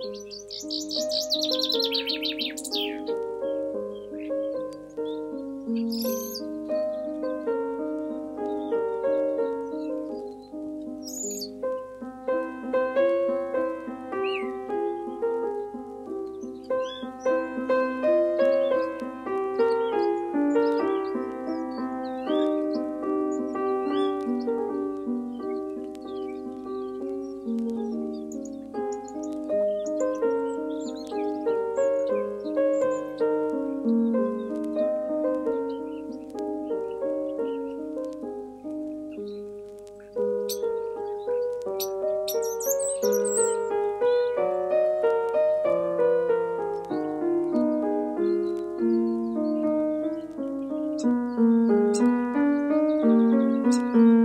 Thank you. You.